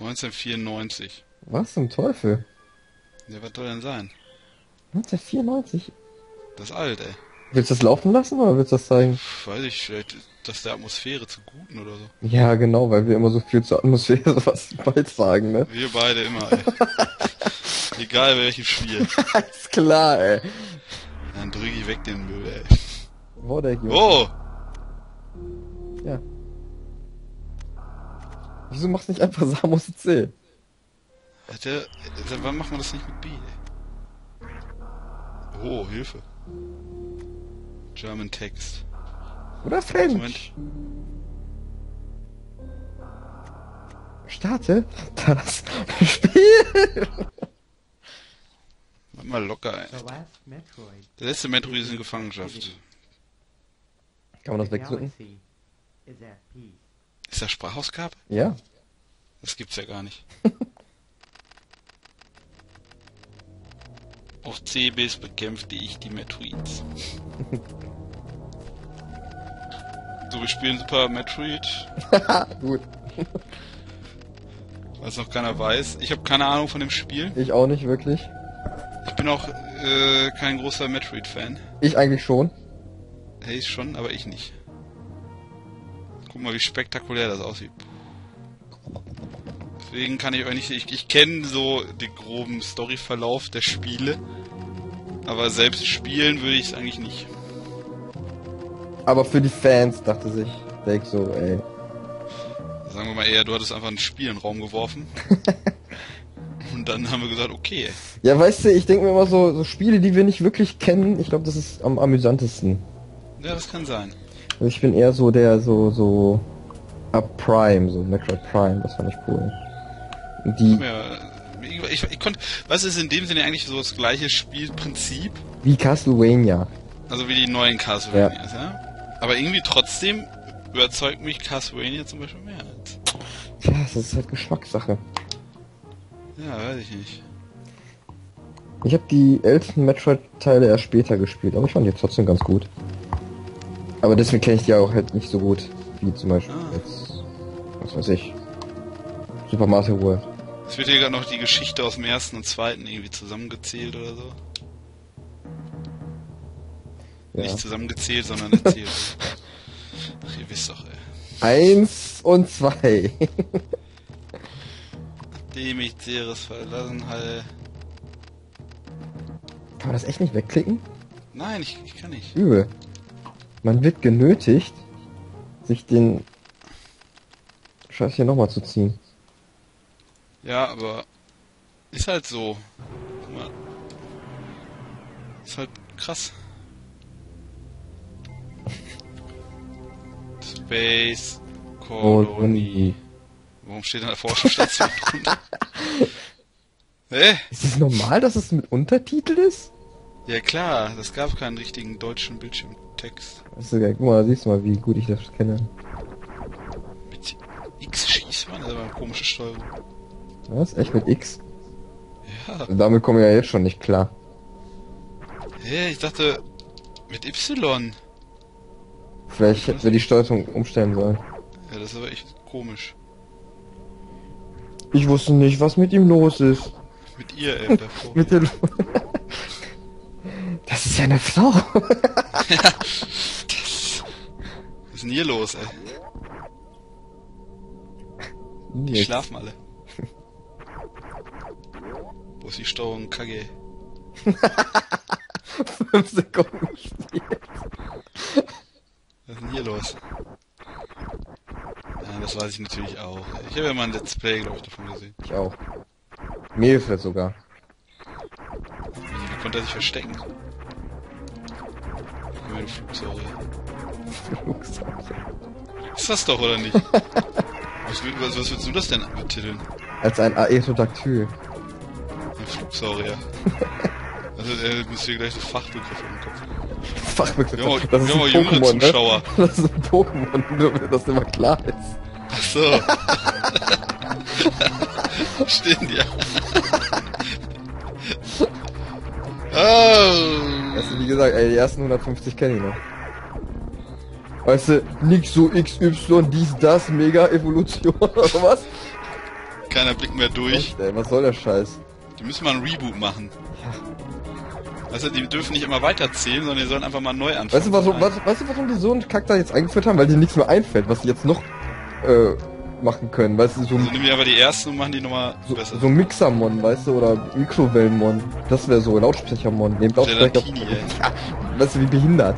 1994. Was zum Teufel? Ja, was soll denn sein? 1994? Das ist alt, ey. Willst du das laufen lassen oder willst du das zeigen? Weiß ich, vielleicht das der Atmosphäre zu guten oder so. Ja, genau, weil wir immer so viel zur Atmosphäre was beitragen, ne? Wir beide immer, ey. Egal bei welchem Spiel. Ist klar, ey. Dann drück ich weg den Müll, ey. Wo der hier? Oh! Wieso machst du nicht einfach Samus C? Der, der, wann macht man das nicht mit B, ey? Oh, Hilfe. German Text. Oder French? Moment. Starte das Spiel. Mach mal locker, ey. Der letzte Metroid ist in Gefangenschaft. Kann man das wegdrücken? Ist das Sprachausgabe? Ja. Das gibt's ja gar nicht. Auf CBs bekämpfte ich die Metroids. so, wir spielen Super Metroid, Gut. was noch keiner weiß. Ich habe keine Ahnung von dem Spiel. Ich auch nicht wirklich. Ich bin auch äh, kein großer Metroid-Fan. Ich eigentlich schon. Hey, schon, aber ich nicht. Guck mal, wie spektakulär das aussieht. Deswegen kann ich euch nicht. Ich, ich kenne so den groben Storyverlauf der Spiele. Aber selbst spielen würde ich es eigentlich nicht. Aber für die Fans dachte sich Dake so, ey. Sagen wir mal eher, du hattest einfach ein Spiel in den Raum geworfen. Und dann haben wir gesagt, okay. Ja, weißt du, ich denke mir immer so, so Spiele, die wir nicht wirklich kennen, ich glaube, das ist am amüsantesten. Ja, das kann sein. Also ich bin eher so der, so, so, Up Prime, so Metroid Prime, das fand ich cool. Die, Ja, ich, ich konnte, was ist in dem Sinne eigentlich so das gleiche Spielprinzip? wie Castlevania. Also wie die neuen Castlevanias, ja. Aber irgendwie trotzdem überzeugt mich Castlevania zum Beispiel mehr. Als, Ja, das ist halt Geschmackssache. ja, weiß ich nicht. Ich habe die ältesten Metroid-Teile erst später gespielt, aber ich fand die trotzdem ganz gut. Aber deswegen kenne ich die auch halt nicht so gut, wie zum Beispiel Ah. jetzt, was weiß ich, Super Mario World. Es wird hier gerade noch die Geschichte aus dem ersten und zweiten irgendwie zusammengezählt oder so. Ja. Nicht zusammengezählt, sondern erzählt. Ach, ihr wisst doch, ey. Eins und zwei. Dem ich Ceres verlassen hatte. Kann man das echt nicht wegklicken? Nein, ich, ich kann nicht. Übel. Man wird genötigt, sich den Scheiß hier nochmal zu ziehen. Ja, aber ist halt so. Guck mal. Ist halt krass. Space Colony. Warum steht da eine Forschungsstation drunter? Hä? Ist es normal, dass es mit Untertitel ist? Ja klar, das gab keinen richtigen deutschen Bildschirmtext. Das ist so geil. Guck mal, siehst du mal, wie gut ich das kenne. Mit X schießt man, das ist aber eine komische Steuerung. Was? Echt mit X? Ja. Damit kommen wir ja jetzt schon nicht klar. Hä, ich dachte mit Y. Vielleicht hätten wir die Steuerung umstellen sollen. Ja, das ist aber echt komisch. Ich wusste nicht, was mit ihm los ist. Mit ihr, ey. Mit der Das ist ja eine Frau. Was ist denn hier los, ey? Die Jetzt. schlafen alle. Wo ist die Steuerung KG? Fünf Sekunden gespielt. Was ist denn hier los? Ja, das weiß ich natürlich auch. Ich habe ja mal ein Let's Play, glaube ich, davon gesehen. Ich auch. Mehlfeld sogar. Wie konnte er sich verstecken? Über den Flugsaurier. Ist das doch, oder nicht? Was, was, was willst du das denn betiteln? Als ein Aethodactyl. Ein Flugsaurier. Also, er müsste hier gleich so Fachbegriffe im Kopf haben. Fachbegriff. Auch- das ist ein Pokémon, ne? Das ist ein Pokémon, nur damit das immer klar ist. Ach so. Stimmt, ja. oh. Weißt du, wie gesagt, ey, die ersten 150 kenne ich noch. Weißt du, nix so XY, dies, das, Mega Evolution oder sowas. Keiner blickt mehr durch. Echt, ey, was soll der Scheiß? Die müssen mal einen Reboot machen. Weißt du, die dürfen nicht immer weiterzählen, sondern die sollen einfach mal neu anfangen. Weißt du, warum, was, weißt du, warum die so einen Kack da jetzt eingeführt haben? Weil dir nichts mehr einfällt, was die jetzt noch äh, machen können. Weißt du, so, Also nehmen wir aber die ersten und machen die nochmal so, besser. so Mixer-Mon, weißt du, oder Mikrowellen-Mon. Das wäre so, Lautsprecher-Mon. Nehmt Lautsprecher. Ja, weißt du, wie behindert.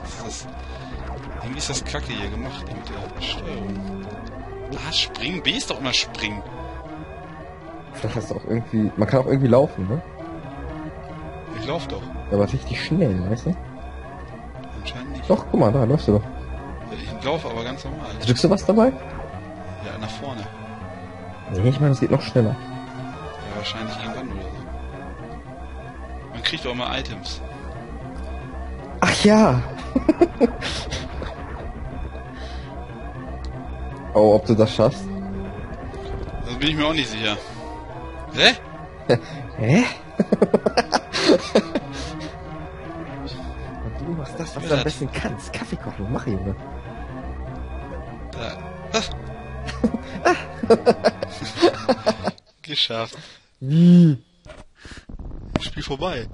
Das ist, irgendwie ist das kacke hier gemacht mit der Steuerung. Ah, springen. B ist doch immer springen. Vielleicht hast du auch irgendwie, man kann auch irgendwie laufen, ne? Ich lauf doch. Aber richtig schnell, weißt du? Anscheinend nicht. Doch, guck mal, da läufst du doch. Ich lauf aber ganz normal. Drückst du was dabei? Ja, nach vorne. Nee, ich meine, es geht noch schneller. Ja, wahrscheinlich irgendwann oder so. Man kriegt auch mal Items. Ach ja! oh, ob du das schaffst? Da bin ich mir auch nicht sicher. Hä? Hä? Du machst das, was du am besten kannst. Kaffee kochen, mach Junge. Geschafft. Wie? Spiel vorbei.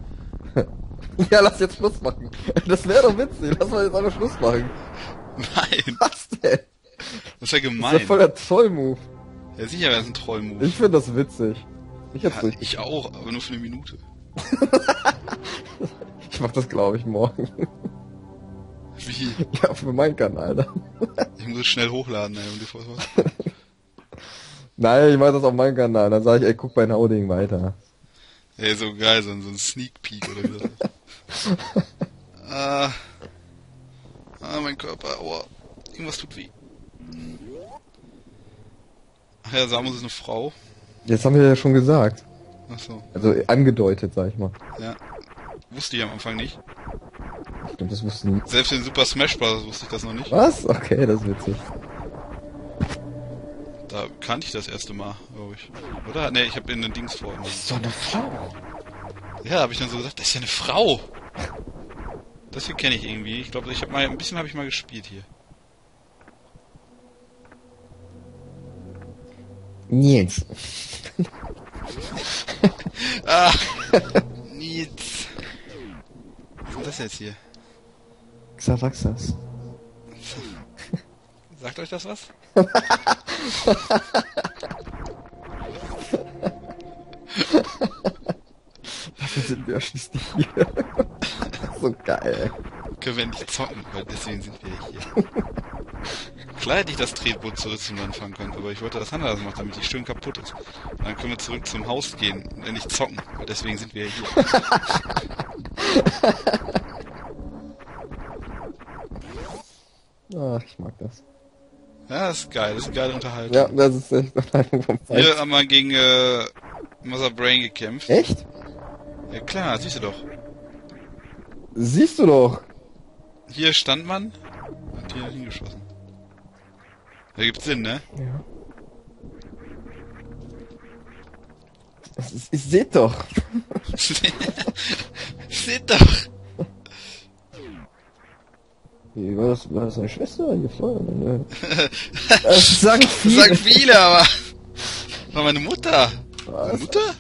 Ja, lass jetzt Schluss machen. Das wäre doch witzig. Lass mal jetzt einfach Schluss machen. Nein, Was denn? das ist ja Das ist ja gemein. voll der Zoll-Move. Ja, sicher wäre es ein Troll-Move. Ich finde das witzig. Ich Ja, nicht. ich auch, aber nur für eine Minute. Ich mach das, glaube ich, morgen. Wie? Ja, für meinen Kanal dann. Ich muss es schnell hochladen, ey, um die Folge. Nein, ich mach das auf meinem Kanal. Dann sage ich, ey, guck bei Nauding weiter. Ey, so geil, so, ein- so ein Sneak Peek oder ist. ah, ah, mein Körper, aua. Irgendwas tut weh. Ach ja, Samus ist eine Frau. Jetzt haben wir ja schon gesagt. Ach so, Also angedeutet, sag ich mal. ja. Wusste ich am Anfang nicht. Stimmt, das wussten. Selbst in Super Smash Bros. wusste ich das noch nicht. Was? Okay, das ist witzig. Kannte ich das erste Mal, glaube ich. Oder? Ne, ich habe in den Dings vor. So eine Frau. Ja, habe ich dann so gesagt, das ist ja eine Frau. Das hier kenne ich irgendwie. Ich glaube, ich habe mal ein bisschen habe ich mal gespielt hier. Nils. Ah, Nils. Was ist denn das jetzt hier? Xavaxas. Sagt euch das was? Dafür sind wir schließlich hier. so geil. Können wir nicht zocken, weil deswegen sind wir hier. Klar hätte ich das Tretboot zurück zum Land fahren können, aber ich wollte das anders machen, damit die schön kaputt ist. Dann können wir zurück zum Haus gehen und nicht zocken, weil deswegen sind wir hier. Ach, ich mag das. Ja, das ist geil, das ist eine geile Unterhaltung. Ja, das ist echt Unterhaltung vom Feind. Hier haben wir gegen äh, Mother Brain gekämpft. Echt? Ja klar, siehst du doch. Siehst du doch. Hier stand man und hier hingeschossen. Da gibt's Sinn, ne? Ja. Ist, ich seht doch. Seht doch! War das, war das deine Schwester? Ihr Freund? Ne? Das sagen Das viele. sagen viele, aber. War meine Mutter. Meine Was? Mutter?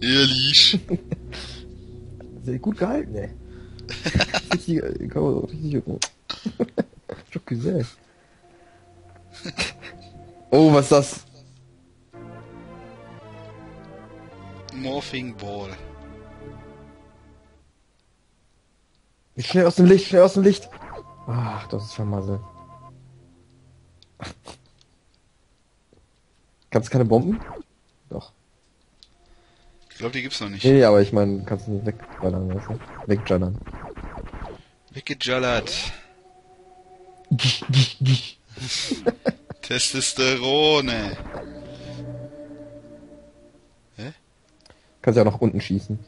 Ehrlich. Sehr gut gehalten, ey. Richtig, äh, kann man richtig. Doch gesehen. Oh, was ist das? Morphing Ball. Schnell aus dem Licht, schnell aus dem Licht. Ach, das ist vermasselt. Kannst du keine Bomben? Doch. Ich glaube, die gibt's noch nicht. Nee, nee, aber ich meine, kannst du nicht wegballern, weißt du? Wegjallern. Weggejallert. Testosterone. Hä? Kannst ja auch nach unten schießen.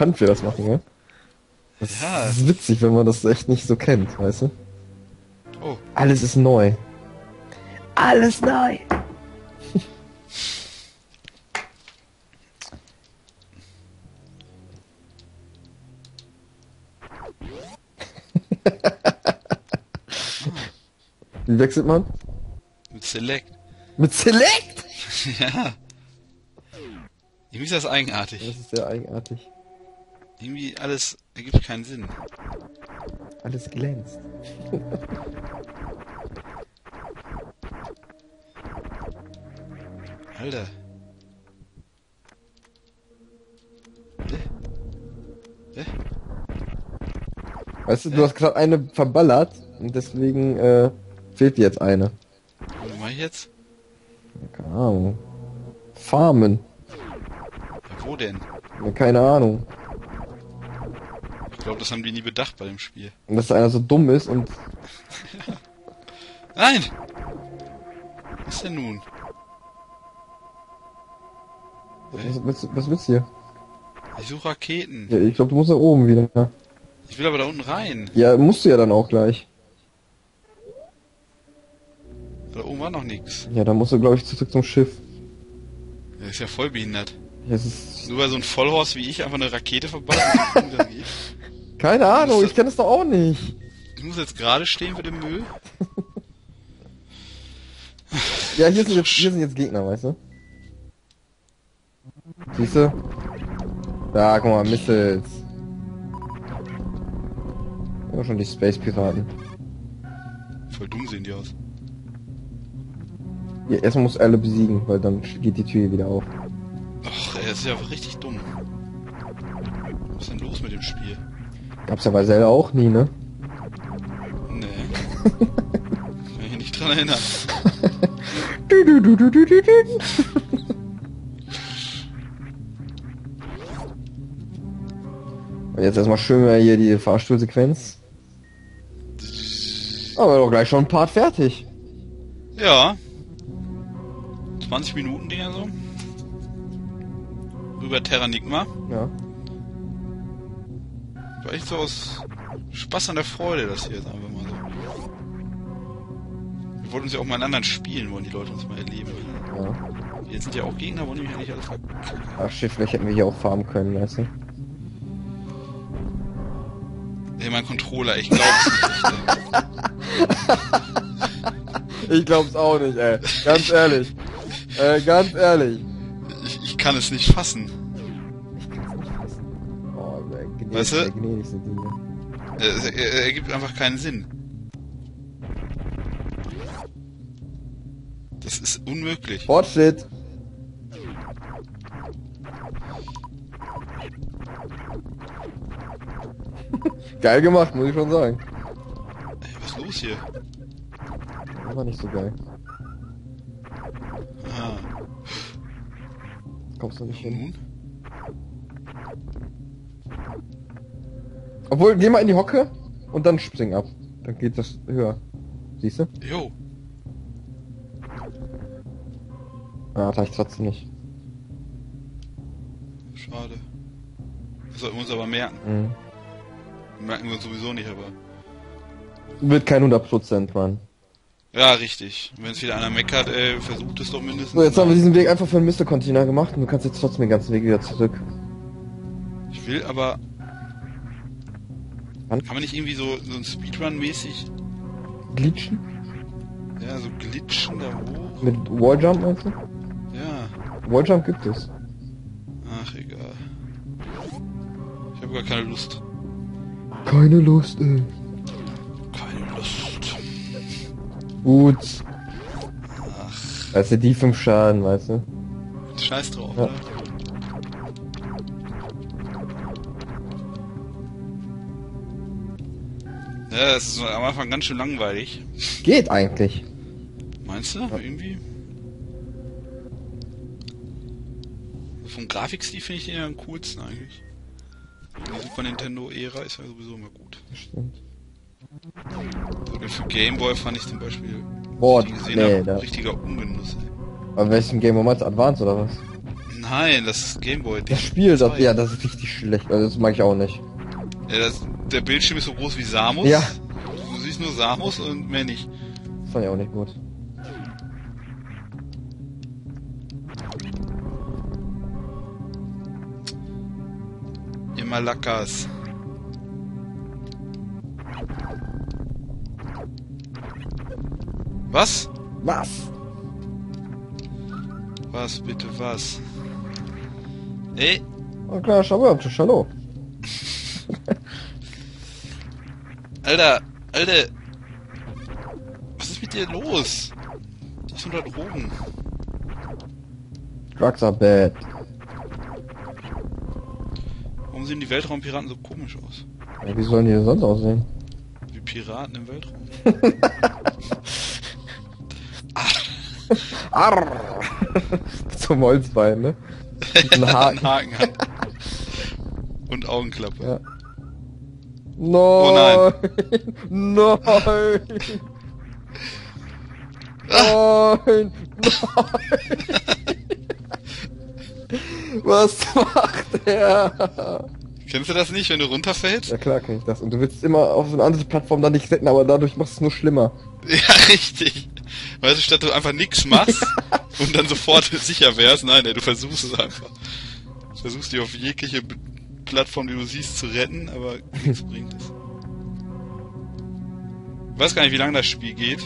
Wie wir das machen, ne? Ja. Das ist witzig, wenn man das echt nicht so kennt, weißt du? Oh, Alles ist neu. Alles neu. Wie wechselt man? Mit Select. Mit Select? ja. Irgendwie ist das eigenartig. Das ist sehr eigenartig. Irgendwie alles ergibt keinen Sinn. Alles glänzt. Alter. Weißt du, du hast gerade eine verballert und deswegen äh, fehlt dir jetzt eine. Was mach ich jetzt? Keine Ahnung. Farmen. Ja, wo denn? Ja, Keine Ahnung. Ich glaube, das haben die nie bedacht bei dem Spiel. Und dass einer so dumm ist und Nein! Was ist denn nun? was willst, du- was willst du hier? Ich suche Raketen. Ja, ich glaube, du musst da oben wieder. Ich will aber da unten rein. Ja, musst du ja dann auch gleich. Da oben war noch nichts. Ja, dann musst du, glaube ich, zurück zum Schiff. Der ist ja voll behindert. Ja, ist Nur weil so ein Vollhorst wie ich einfach eine Rakete verballert. keine Ahnung, ich kenne das doch auch nicht. ich muss jetzt gerade stehen für den Müll. Ja, hier sind jetzt, hier sind jetzt Gegner, weißt du? Siehst du? Da, guck mal, Missiles. Ja, schon die Space Piraten. Voll dumm sehen die aus. Ja, erstmal muss alle besiegen, weil dann geht die Tür hier wieder auf. Och, er ist ja richtig dumm. Was ist denn los mit dem Spiel? Gab's ja bei Zelda auch nie, ne? Nee. Kann ich mich nicht dran erinnern. Du, du, du, du, du, du, du. Und jetzt erstmal schön mal hier die Fahrstuhlsequenz. Aber doch gleich schon ein Part fertig. Ja. 20 Minuten Dinger so. Über Terranigma. Ja. War echt so aus Spaß an der Freude, das hier, sagen wir mal so. Wir wollten uns ja auch mal in anderen Spielen, wollen die Leute uns mal erleben. ja. Jetzt sind ja auch Gegner, wollen die mich eigentlich alles verkacken. Ach shit, vielleicht hätten wir hier auch farmen können, weißt du? Ey, mein Controller, ich glaub's nicht. Ich glaub's auch nicht, ey. Ganz ehrlich. äh, ganz ehrlich. Ich, ich kann es nicht fassen. Weißt du? er ergibt einfach keinen Sinn. Das ist unmöglich. Fortschritt. Geil gemacht, muss ich schon sagen. Ey, was ist los hier? Aber nicht so geil. Ah, Kommst du nicht hin. nun? Obwohl, geh mal in die Hocke und dann spring ab. Dann geht das höher. Siehst du? Jo. Ah, reicht trotzdem nicht. Schade. Das sollten wir uns aber merken. Mhm. Merken wir uns sowieso nicht, aber... Wird kein 100% Mann. Ja, richtig. Wenn es wieder einer meckert, ey, versucht es doch mindestens. So, jetzt haben wir diesen Weg einfach für einen Mr-Container gemacht und du kannst jetzt trotzdem den ganzen Weg wieder zurück. Ich will aber... Kann man nicht irgendwie so, so ein Speedrun-mäßig... Glitchen? Ja, so glitschen da hoch? Mit Walljump meinst du? Ja. Walljump gibt es. Ach, egal. Ich habe gar keine Lust. Keine Lust, ey. Keine Lust. Gut. Weißt du, die fünf Schaden, weißt du? Scheiß drauf, Ja. oder? Ja, es ist am Anfang ganz schön langweilig. Geht eigentlich. Meinst du? Irgendwie? Vom Grafikstil finde ich den ja am coolsten eigentlich. Die Super Nintendo-Ära ist ja sowieso immer gut. Stimmt. Für Gameboy fand ich zum Beispiel, Boah, die gesehen nee, da. richtiger Ungenuss. Aber welchen Game Boy meinst du? Advance oder was? Nein, das ist Gameboy. Das Spiel, das, ja, das ist richtig schlecht. Also das mag ich auch nicht. Ja, das, der Bildschirm ist so groß wie Samus. Ja. Du siehst nur Samus und mehr nicht. Das fand ich auch nicht gut. Immer Lackers. Was? Was? Was, bitte, was? Ey! Ein kleiner Schabeltisch, hallo. Alter, Alter. Was ist mit dir los? Das sind doch Drogen. Drugs are bad. Warum sehen die Weltraumpiraten so komisch aus? Ja, wie sollen die denn sonst aussehen? Wie Piraten im Weltraum. Arr! Zum Holzbein, ne? Mit einem Haken. Ein Haken hat. Und Augenklappe. Ja. No Oh nein! Nein! Nein! Nein! Was macht er? Kennst du das nicht, wenn du runterfällst? Ja klar kenn ich das. Und du willst immer auf so eine andere Plattform dann nicht setzen, aber dadurch machst du es nur schlimmer. Ja, richtig. Weißt du, statt du einfach nichts machst und dann sofort sicher wärst, nein, ey, du versuchst es einfach. Du versuchst dich auf jegliche Plattform, die du siehst, zu retten, aber nichts bringt es. Ich weiß gar nicht, wie lange das Spiel geht.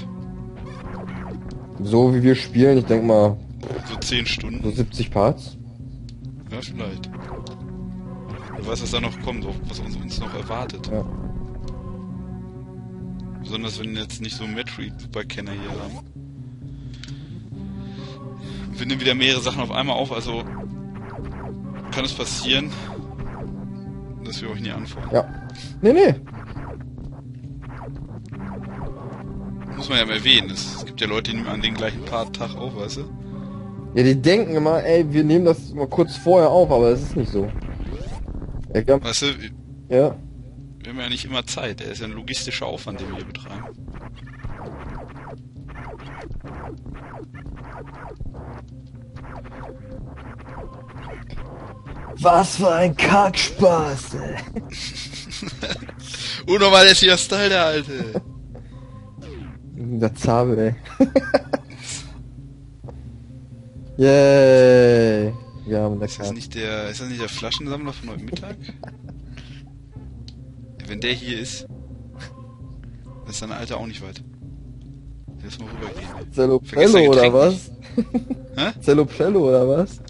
So wie wir spielen, ich denk mal So 10 so Stunden. 70 Parts. Ja, vielleicht. Du weißt, was da noch kommt, was uns, noch erwartet. Ja. Besonders wenn jetzt nicht so Metroid-Superkenner hier haben. Wir nehmen wieder mehrere Sachen auf einmal auf, also kann es passieren, dass wir euch nie anfangen. Ja. Nee, nee. Muss man ja mal erwähnen. Es, gibt ja Leute, die nehmen an den gleichen Part Tag auf, weißt du? Ja, die denken immer, ey, wir nehmen das mal kurz vorher auf, aber es ist nicht so. Ja, haben- Weißt du, ja. wir haben ja nicht immer Zeit. Er ist ja ein logistischer Aufwand, den wir hier betreiben. Was für ein Kackspaß, ey. Unnormal ist hier Style, der Alte. Der Zabel, ey. Yay. Wir haben Ist das nicht der, ist das nicht der Flaschensammler von heute Mittag? Wenn der hier ist, dann ist seine Alte auch nicht weit. Lass mal rübergehen. ey. Zello Vergiss Prello dein oder was? Hä? Zello Prello oder was?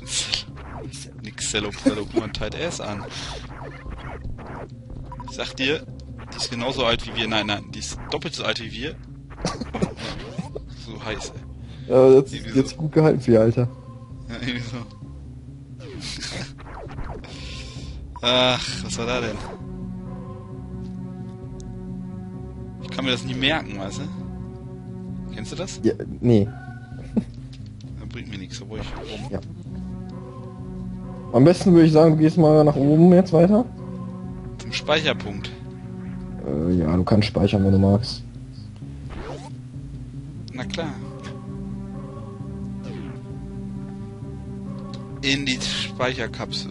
Prello, guck mal Tight Ass an. Ich sag dir, die ist genauso alt wie wir. Nein, nein, die ist doppelt so alt wie wir. so heiß, ey. Ja, jetzt, Irgendwie so. jetzt gut gehalten für ihr Alter. Ja, irgendwie so. Ach, was war da denn? Ich kann mir das nie merken, weißt du? Kennst du das? Ja, nee. Das bringt mir nichts, obwohl ich rum. Ja. Am besten würde ich sagen, du gehst mal nach oben jetzt weiter. Zum Speicherpunkt. Äh, ja, du kannst speichern, wenn du magst. Na klar. In die Speicherkapsel.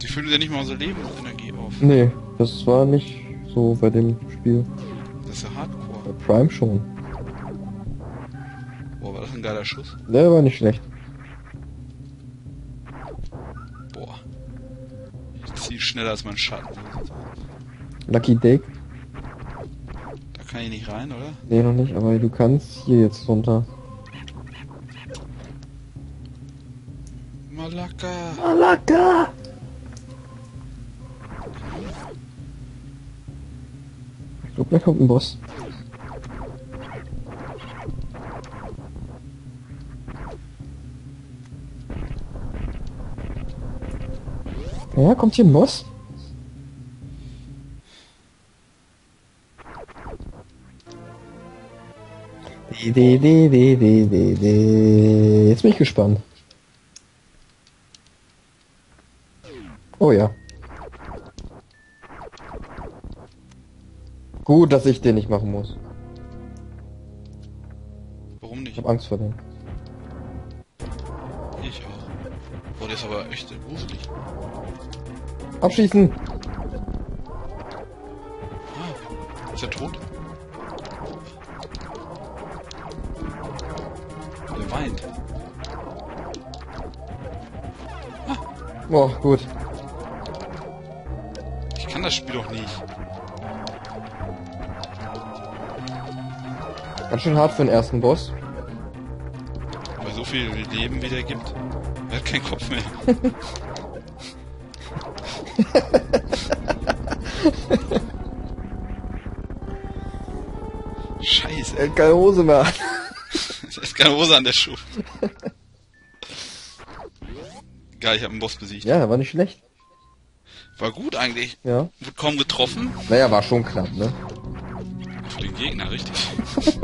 Die füllt ja nicht mal unsere Lebensenergie auf. Nee, das war nicht so bei dem Spiel. Das ist ja Hardcore. Bei Prime schon. Ein geiler Schuss? Der war nicht schlecht. Boah. Ich zieh schneller als mein Schatten. Lucky Dick? Da kann ich nicht rein, oder? Nee, noch nicht, aber du kannst hier jetzt runter. Malaka. Malaka! Ich glaube, da kommt ein Boss. Ja, kommt hier ein Boss? Jetzt bin ich gespannt. Oh ja. Gut, dass ich den nicht machen muss. Warum Ich nicht? habe Angst vor dem. Ist aber echt gruselig. Abschießen! Ah, ist er tot? Der weint. Oh, gut. Ich kann das Spiel doch nicht. Ganz schön hart für den ersten Boss. Bei so viel Leben, wie der gibt. Er hat keinen Kopf mehr. Scheiße. Er hat keine Hose mehr. an. Es ist keine Hose an der Schuh. Geil, ich habe einen Boss besiegt. Ja, war nicht schlecht. War gut eigentlich. Ja. Wurde kaum getroffen. Naja, war schon knapp, ne? Für den Gegner, richtig.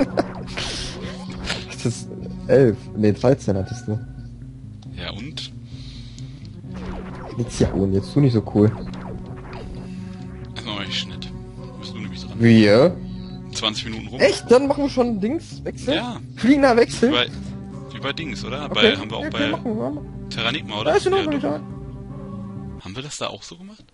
Das ist 11. Ne, 13 hattest du. Ja, und? Jetzt ja, und jetzt tu nicht so cool. Erstmal mal Schnitt. Bist du nämlich dran. Wir? 20 Minuten rum. Echt? Dann machen wir schon Dings? Wechsel? Ja. Fliegender Wie Wechsel? bei, wie bei Dings, oder? Okay. Bei, haben wir auch ja, bei okay, machen wir. Terranigma, Da oder? ist in Ja, Ordnung, ja. Haben wir das da auch so gemacht?